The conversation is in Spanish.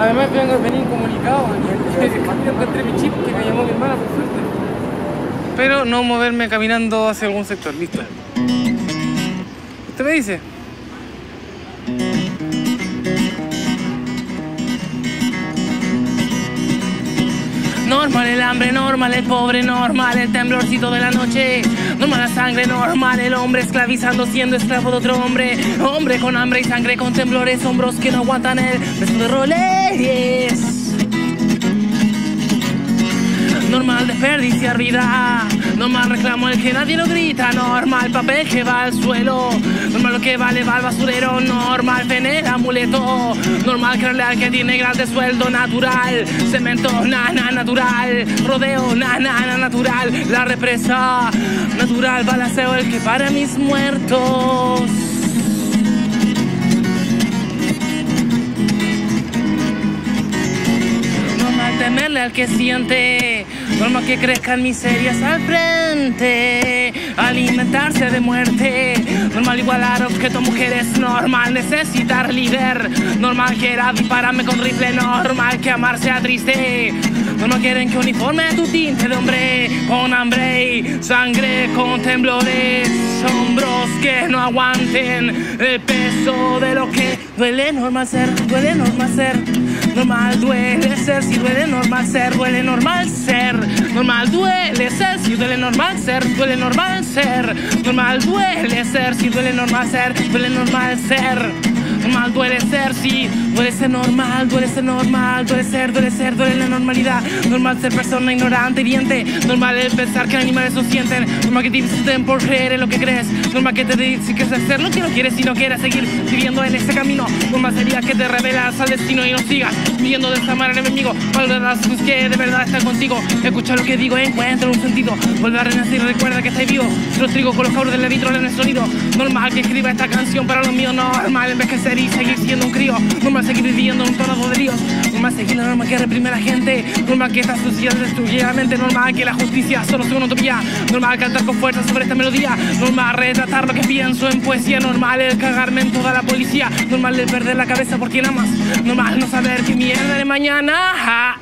Además vengo venir comunicado, encontré mi chip que me llamó mi hermana por suerte. Pero no moverme caminando hacia algún sector, listo. ¿Usted me dice? Normal el hambre, normal el pobre, normal el temblorcito de la noche. Normal la sangre, normal el hombre esclavizando, siendo esclavo de otro hombre. Hombre con hambre y sangre, con temblores, hombros que no aguantan el beso de roles. Normal desperdiciar vida, reclamo el que nadie lo grita, normal papel que va al suelo, normal lo que vale va al basurero, normal tener amuleto, normal creerle al que tiene grande sueldo natural, cemento, nana natural, rodeo, nana natural, la represa, natural, balaceo el que para mis muertos. Normal temerle al que siente, normal que crezcan miserias al frente, alimentarse de muerte, normal igualar objeto mujeres, normal necesitar líder, normal quiera dispararme con rifle, normal que amar sea triste, normal quieren que uniforme tu tinte de hombre, con hambre y sangre, con temblores, hombros que no aguanten el peso de lo que duele. Normal ser, duele normal ser. Normal duele ser, si duele ser, duele normal ser. Normal duele ser, si duele normal ser, duele normal ser. Normal duele ser, si duele normal ser, duele normal ser. Normal duele ser, sí, duele ser normal, duele ser normal, duele ser, duele ser, duele la normalidad. Normal ser persona ignorante, hiriente. Normal el pensar que animales lo sienten. Normal que te insulten por creer en lo que crees. Normal que te dicen que es hacer lo que no quieres y no quieres seguir viviendo en ese camino. Normal sería que te revelas al destino y no sigas viviendo de esta manera enemigo. Valorarás los que de verdad están contigo. Escucha lo que digo, encuentra un sentido. Vuelve a renacer y recuerda que estás vivo. Los trigo con los cabros del vitro en el sonido. Normal que escriba esta canción para los míos. Normal en vez que ser y seguir siendo un crío. Normal seguir viviendo en un tono de líos. Normal seguir la norma que reprime a la gente. Normal que esta sociedad destruye la mente. Normal que la justicia solo sea una utopía. Normal cantar con fuerza sobre esta melodía. Normal retratar lo que pienso en poesía. Normal el cagarme en toda la policía. Normal el perder la cabeza por quien amas. Normal no saber qué mierda de mañana.